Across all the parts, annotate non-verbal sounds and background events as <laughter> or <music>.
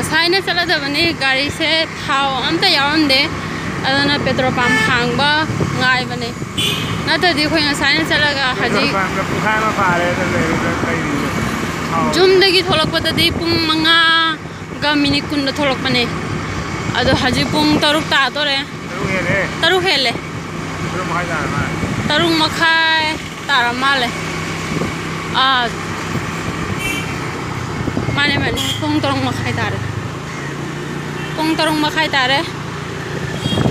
ꯉꯁꯥꯏꯅ ꯆꯠꯂꯗꯕꯅꯤ ꯒꯥꯔꯤꯁꯦ ꯊꯥꯎ ꯑꯝꯇ ꯌꯥꯎꯔꯝꯗꯦ ꯑꯗꯨꯅ ꯄꯦꯇ꯭ꯔꯣꯜ ꯄꯝ ꯍꯥꯡꯕ ꯉꯥꯏꯕꯅꯦ ꯅꯠꯇ꯭ꯔꯗꯤ ꯑꯩꯈꯣꯏ ꯉꯁꯥꯏꯅ ꯆꯠꯂꯒ ꯍꯧꯖꯤꯛ ꯄꯨꯡꯈꯥꯏ ꯑꯃ ꯐꯥꯔꯦ ꯂꯩꯔꯤꯁꯦ ꯖꯨꯝꯗꯒꯤ ꯊꯣꯛꯂꯛꯄꯗꯗꯤ ꯄꯨꯡ ꯃꯉꯥꯒ ꯃꯤꯅꯤꯠ ꯀꯨꯟꯗ ꯊꯣꯛꯂꯛꯄꯅꯦ ꯑꯗꯣ ꯍꯧꯖꯤꯛ ꯄꯨꯡ ꯇꯔꯨꯛ ꯇꯥꯗꯣꯔꯦ ꯇꯔꯨꯛ ꯍꯦꯜꯂꯦ ꯇꯔꯨꯛ ꯍꯦꯜꯂꯦ ꯇꯔꯨꯛ ꯃꯈꯥꯏ ꯇꯥꯔ ꯃꯥꯜꯂꯦ ꯇꯔꯨꯛ ꯃꯈꯥꯏ ꯇꯥꯔ ꯃꯥꯜꯂꯦ ꯑꯥ pong tarong makai tare.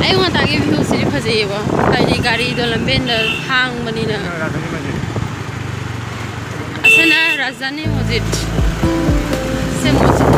Ai ngon ta gi view siri phaje ba tai di gari do lamben da hang mani na. Asana razane mujit se mujit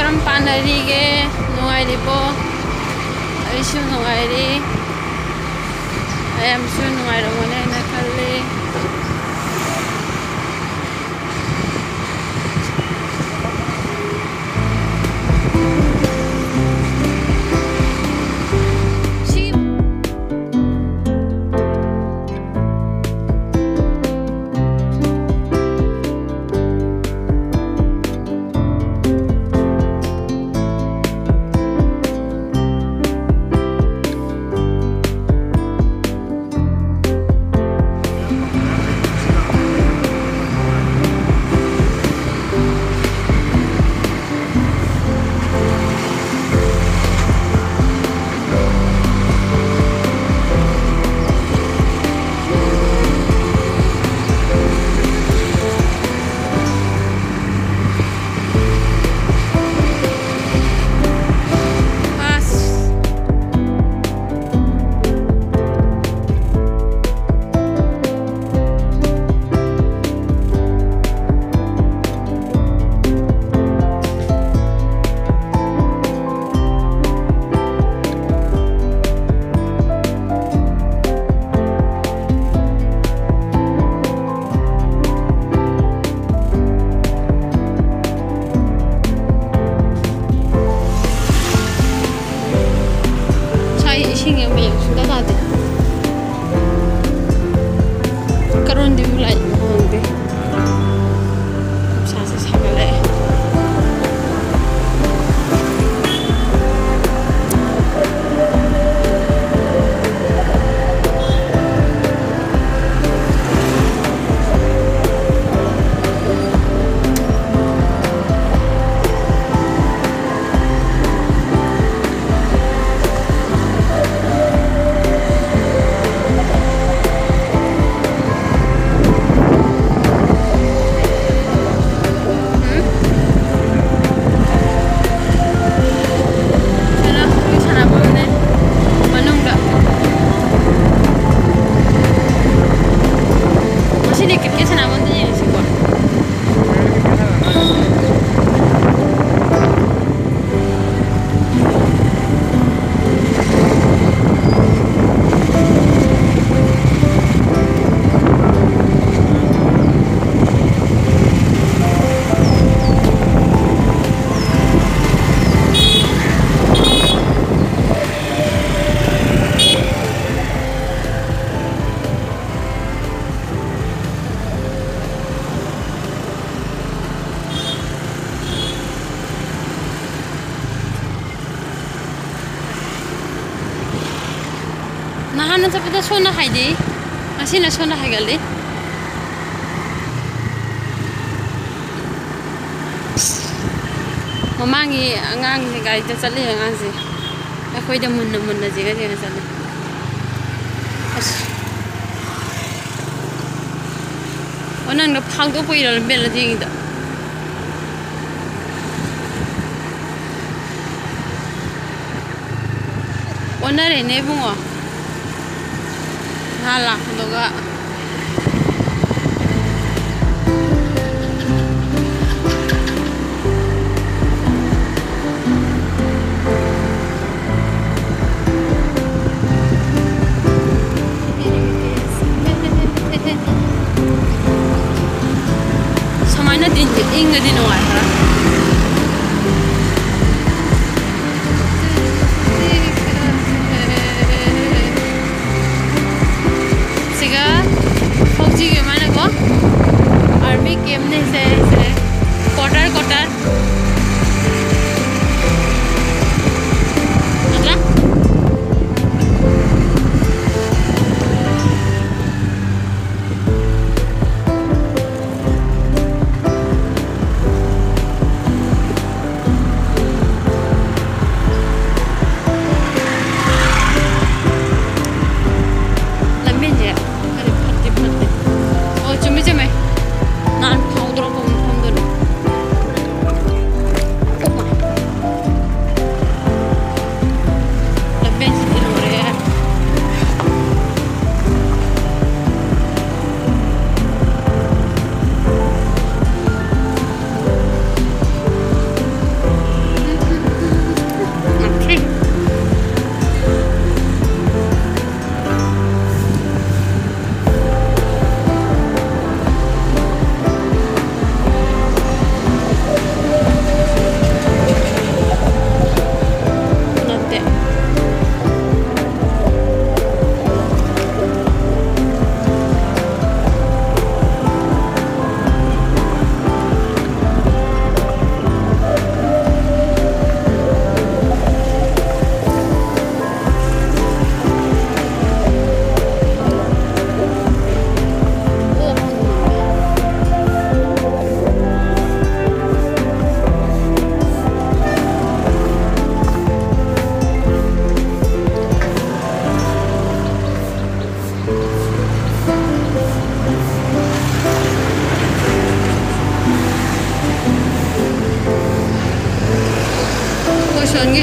कम पानरीगे नुआरीबो अशु ꯆꯠꯄꯗ ꯁꯣꯟꯅ ꯍꯥꯏꯗꯤ ꯉꯁꯤꯅ ꯁꯣꯟꯅ ꯍꯥꯏꯒꯠꯂꯤ ꯃꯃꯥꯡꯒꯤ ꯑꯉꯥꯡꯁꯦ ꯒꯥꯔꯤꯗ ꯆꯠꯂꯤ ꯑꯉꯥꯡꯁꯦ ꯑꯩꯈꯣꯏꯗ ꯃꯨꯟꯅ ꯃꯨꯟꯅ ꯖꯦꯒ ꯖꯦꯒ ꯆꯠꯂꯤ ꯑꯁ ꯑꯣ ꯅꯪꯅ ꯐꯥꯡꯗꯣꯛꯄ ꯏꯔ ꯂꯝꯕꯦꯜ ꯂꯝꯖꯦꯡꯒꯤꯗ ꯑꯣꯟꯅꯔꯦꯅꯦ ꯏꯕꯨꯡꯉꯣ halak duga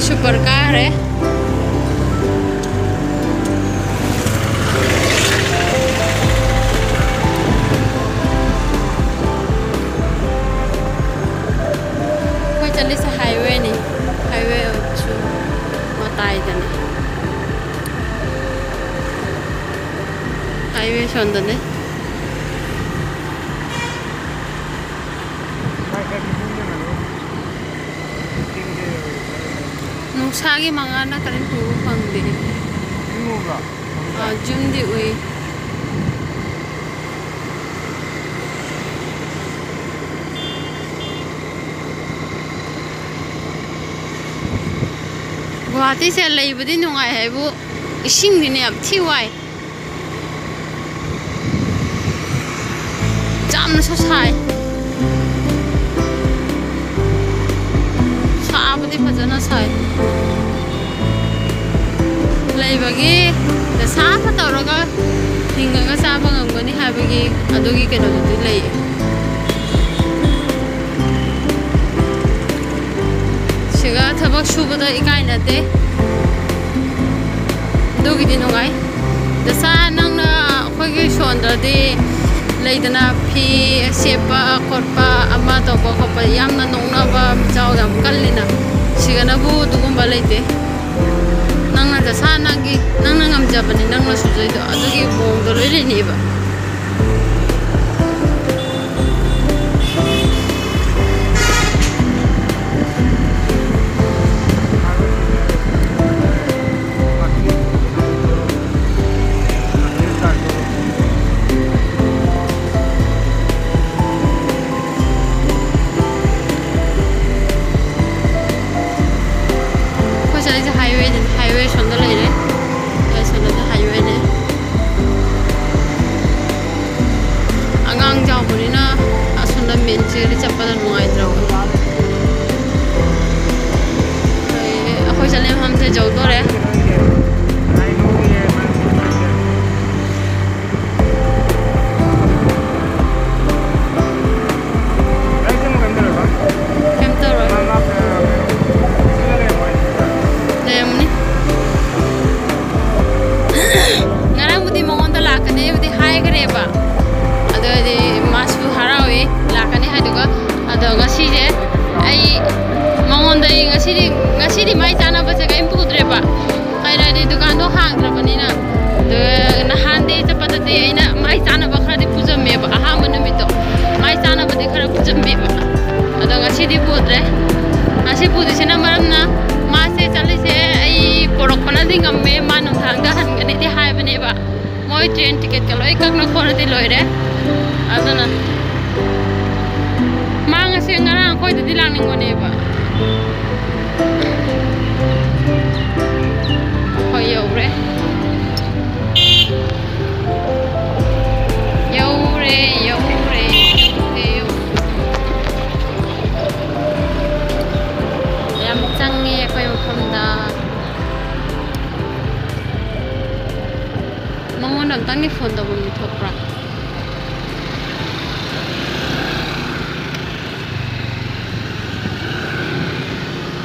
Supercar, eh. kalian kurang deh. Murah. Ah, jun deh, weh. 哇，这些雷不得弄哎，还不新的呢，体外。咱们说菜，ꯂꯩꯕꯒꯤ ꯗꯁꯥ ꯑꯃ ꯇꯧꯔꯒ ꯍꯤꯡꯉꯒ ꯆꯥꯕ ꯉꯝꯒꯅꯤ ꯍꯥꯏꯕꯒꯤ ꯑꯗꯨꯒꯤ ꯀꯩꯅꯣꯗꯨꯗꯤ ꯂꯩꯌꯦ ꯁꯤꯒ ꯊꯕꯛ ꯁꯨꯕꯗ ꯏꯀꯥꯏꯅꯗꯦ ꯑꯗꯨꯒꯤꯗꯤ ꯅꯨꯡꯉꯥꯏ ꯗꯁꯥ ꯅꯪꯅ ꯑꯩꯈꯣꯏꯒꯤ ꯁꯣꯟꯗ꯭ꯔꯗꯤ ꯂꯩꯗꯅ ꯐꯤ ꯁꯦꯠꯄ ꯈꯣꯠꯄ ꯑꯃ ꯇꯧꯕ ꯈꯣꯠꯄ ꯌꯥꯝꯅ ꯅꯣꯛꯅꯕ ꯃꯤꯆꯥꯎ ꯌꯥꯝ ꯀꯜꯂꯤꯅ ꯁꯤꯒꯅꯕꯨ ꯑꯗꯨꯒꯨꯝꯕ ꯂꯩꯇꯦ ꯅꯪꯅ ꯗꯁꯥ ꯅꯪꯒꯤ ꯅꯪꯅ ꯉꯝꯖꯕꯅꯤ ꯅꯪꯅ ꯁꯨꯖꯩꯗꯣ ꯑꯗꯨꯒꯤ ꯃꯑꯣꯡꯗꯣ ꯂꯣꯏ ꯂꯩꯅꯦꯕ highway सुंदर ही रहे ऐसे लगे हाईवे ने अगांग जाओ बोली ना असुंदर मेन चेरी चप्पल नुआई दरो अखोई चले हम से जाओ तो रहे ꯉꯁꯤꯗꯤ ꯄꯨꯗ꯭ꯔꯦ ꯉꯁꯤ ꯄꯨꯗ꯭ꯔꯤꯁꯤꯅ ꯃꯔꯝꯅ ꯃꯥꯁꯦ ꯆꯠꯂꯤꯁꯦ ꯑꯩ ꯄꯣꯔꯛꯄꯅꯗꯤ ꯉꯝꯃꯦ ꯃꯥ ꯅꯨꯡꯗꯥꯡꯗ ꯍꯟꯒꯅꯤꯗꯤ ꯍꯥꯏꯕꯅꯦꯕ ꯃꯣꯏ ꯇ꯭ꯔꯦꯟ ꯇꯤꯀꯦꯠꯀ ꯂꯣꯏ ꯀꯛꯅ ꯈꯣꯠꯅꯗꯤ ꯂꯣꯏꯔꯦ ꯑꯗꯨꯅ ꯃꯥ ꯉꯁꯤ ꯉꯔꯥꯡ ꯑꯩꯈꯣꯏꯗꯗꯤ ꯂꯥꯛꯅꯤꯡꯕꯅꯦꯕ телефон довольно топrak.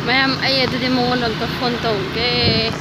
Mayam ay dito mo ngon to phone to mau.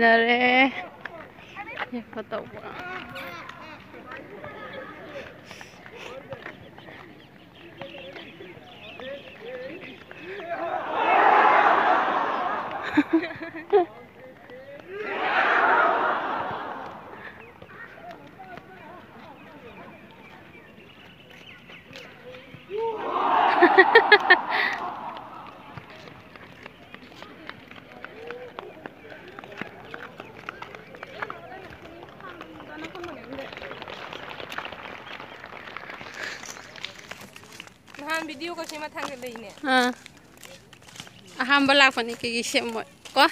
sebenarnya. Ya foto gua <laughs> ꯚꯤꯗꯤꯑꯣꯒꯁꯦ ꯃꯊꯪꯗ ꯂꯩꯅꯦ ꯑꯥ ꯑꯍꯥꯟꯕ ꯂꯥꯛꯄꯅꯤ ꯀꯩꯒꯤ ꯁꯦꯝꯃꯣꯏ ꯀꯣ ꯑꯥ